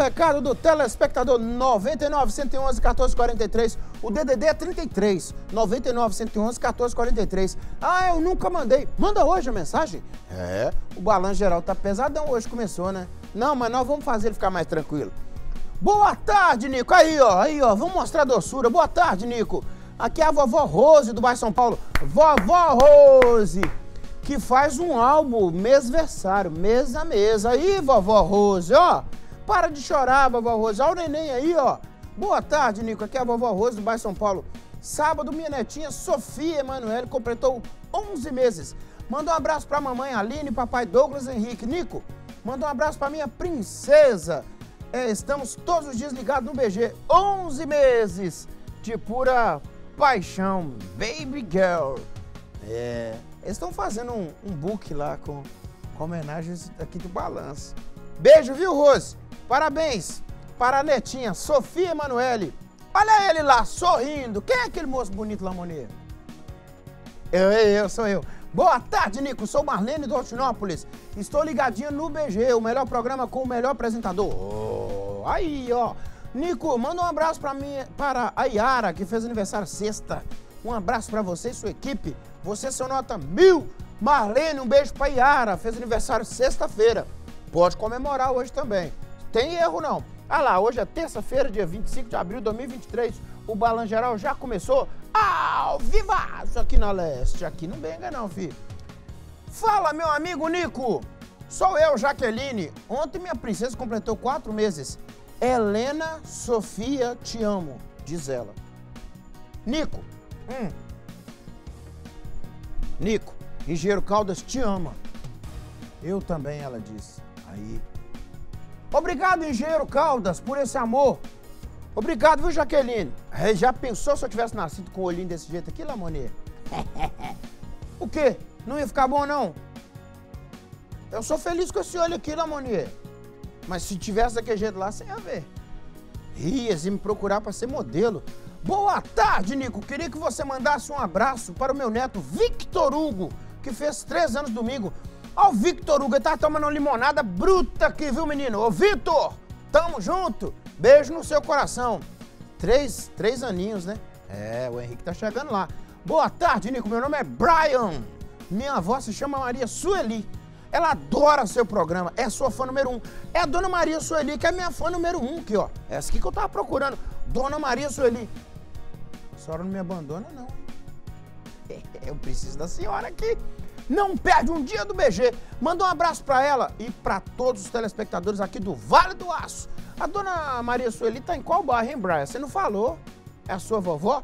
recado do telespectador 99 111 1443. O DDD é 33 99 111 1443. Ah, eu nunca mandei. Manda hoje a mensagem. É, o balanço geral tá pesadão hoje, começou, né? Não, mas nós vamos fazer ele ficar mais tranquilo. Boa tarde, Nico. Aí, ó, aí, ó, vamos mostrar a doçura. Boa tarde, Nico. Aqui é a vovó Rose do bairro São Paulo. Vovó Rose, que faz um álbum mêsversário, mês a mês. Aí, vovó Rose, ó. Para de chorar, vovó Rose. Olha o neném aí, ó. Boa tarde, Nico. Aqui é a vovó Rose do bairro São Paulo. Sábado, minha netinha Sofia Emanuele completou 11 meses. Manda um abraço pra mamãe Aline papai Douglas Henrique. Nico, manda um abraço pra minha princesa. É, estamos todos os dias ligados no BG. 11 meses de pura paixão. Baby Girl. É, eles estão fazendo um, um book lá com, com homenagens aqui do Balanço. Beijo, viu, Rose? Parabéns para a netinha Sofia Emanuele. Olha ele lá, sorrindo. Quem é aquele moço bonito lá, Monier? Eu, eu, sou eu. Boa tarde, Nico. Sou Marlene do Altinópolis. Estou ligadinho no BG, o melhor programa com o melhor apresentador. Oh, aí, ó. Nico, manda um abraço para mim, para a Yara, que fez aniversário sexta. Um abraço para você e sua equipe. Você seu nota mil. Marlene, um beijo para Yara, fez aniversário sexta-feira. Pode comemorar hoje também. Tem erro não. Ah lá, hoje é terça-feira, dia 25 de abril de 2023. O Balan Geral já começou ao vivaço aqui na Leste. Aqui não benga não, filho. Fala, meu amigo Nico. Sou eu, Jaqueline. Ontem minha princesa completou quatro meses. Helena Sofia, te amo, diz ela. Nico. Hum. Nico, Engenheiro Caldas te ama. Eu também, ela disse. Aí, Obrigado, engenheiro Caldas, por esse amor. Obrigado, viu, Jaqueline? É, já pensou se eu tivesse nascido com o olhinho desse jeito aqui, Lamonê? o quê? Não ia ficar bom, não? Eu sou feliz com esse olho aqui, Lamonê. Mas se tivesse daquele jeito lá, você ia ver. Ia se me procurar para ser modelo. Boa tarde, Nico. Queria que você mandasse um abraço para o meu neto Victor Hugo, que fez três anos domingo. Ó o Victor Hugo, tá tomando uma limonada bruta aqui, viu, menino? Ô, Victor, tamo junto. Beijo no seu coração. Três, três aninhos, né? É, o Henrique tá chegando lá. Boa tarde, Nico. Meu nome é Brian. Minha avó se chama Maria Sueli. Ela adora seu programa, é sua fã número um. É a Dona Maria Sueli, que é minha fã número um aqui, ó. Essa aqui que eu tava procurando. Dona Maria Sueli. A senhora não me abandona, não. Eu preciso da senhora aqui. Não perde um dia do BG. Manda um abraço para ela e para todos os telespectadores aqui do Vale do Aço. A dona Maria Sueli tá em qual bairro, hein, Brian? Você não falou? É a sua vovó?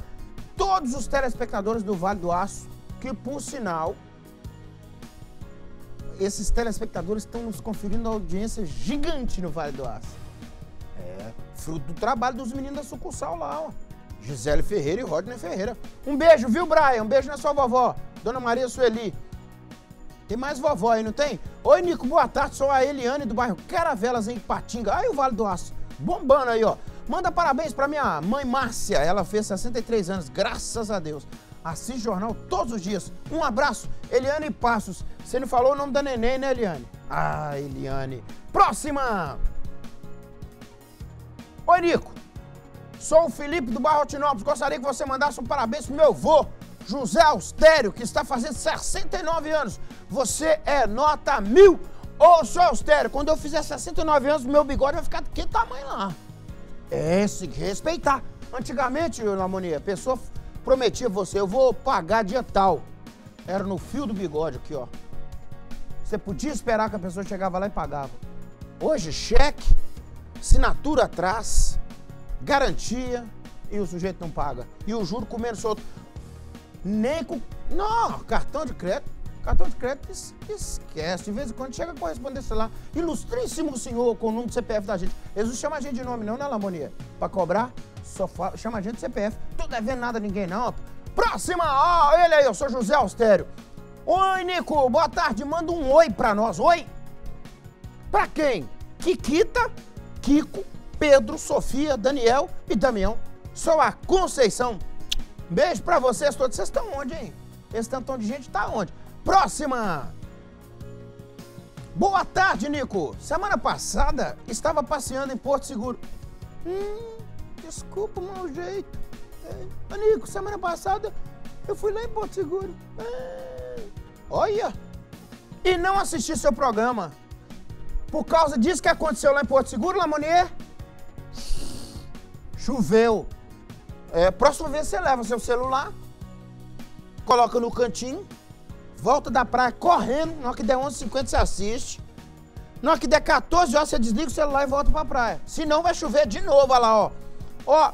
Todos os telespectadores do Vale do Aço, que por sinal, esses telespectadores estão nos conferindo audiência gigante no Vale do Aço. É, fruto do trabalho dos meninos da sucursal lá, ó. Gisele Ferreira e Rodney Ferreira. Um beijo, viu, Brian? Um beijo na sua vovó, Dona Maria Sueli. Tem mais vovó aí, não tem? Oi, Nico, boa tarde. Sou a Eliane do bairro Caravelas, em Patinga. Aí o Vale do Aço. Bombando aí, ó. Manda parabéns pra minha mãe Márcia. Ela fez 63 anos, graças a Deus. Assiste jornal todos os dias. Um abraço, Eliane Passos. Você não falou o nome da neném, né, Eliane? Ah, Eliane. Próxima! Oi, Nico. Sou o Felipe do bairro Altinópolis. Gostaria que você mandasse um parabéns pro meu avô, José Austério, que está fazendo 69 anos. Você é nota mil. Ô, seu Austério, quando eu fizer 69 anos, meu bigode vai ficar de que tamanho lá? É, se respeitar. Antigamente, Lamonia, a pessoa prometia você, eu vou pagar dia tal. Era no fio do bigode aqui, ó. Você podia esperar que a pessoa chegava lá e pagava. Hoje, cheque, assinatura atrás, garantia e o sujeito não paga. E o juro comendo solto. Nem com. Não, cartão de crédito. Cartão de crédito esquece. De vez em quando chega a correspondência lá. Ilustríssimo senhor com o número de CPF da gente. Eles não chamam a gente de nome, não, né, Lamonia? Pra cobrar, só fala, chama a gente de CPF. Tô devendo nada a ninguém, não. Próxima! Ó, oh, ele aí, eu sou José Austério. Oi, Nico, boa tarde. Manda um oi pra nós. Oi? Pra quem? Kikita, Kiko, Pedro, Sofia, Daniel e Damião. Sou a Conceição. Beijo pra vocês todos. Vocês estão onde, hein? Esse tantão de gente tá onde? Próxima! Boa tarde, Nico. Semana passada estava passeando em Porto Seguro. Hum, desculpa o mau jeito. É. Nico, semana passada eu fui lá em Porto Seguro. É. Olha! E não assisti seu programa. Por causa disso que aconteceu lá em Porto Seguro, Lamonier? Choveu. É, próxima vez você leva seu celular, coloca no cantinho, volta da praia correndo, na hora que der 11h50 você assiste. Na hora que der 14 horas você desliga o celular e volta pra praia. Senão vai chover de novo, olha lá, ó. Ó,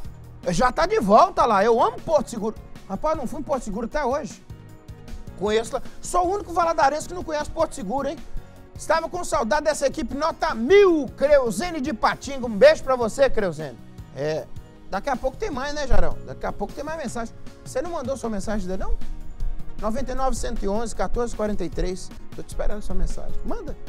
já tá de volta lá. Eu amo Porto Seguro. Rapaz, não fui em Porto Seguro até hoje. Conheço lá. Sou o único valadarense que não conhece Porto Seguro, hein? Estava com saudade dessa equipe nota mil, Creuzene de Patinga. Um beijo pra você, Creuzene. É. Daqui a pouco tem mais, né, Jarão? Daqui a pouco tem mais mensagem. Você não mandou sua mensagem ainda, não? 99 111 1443. Tô te esperando sua mensagem. Manda.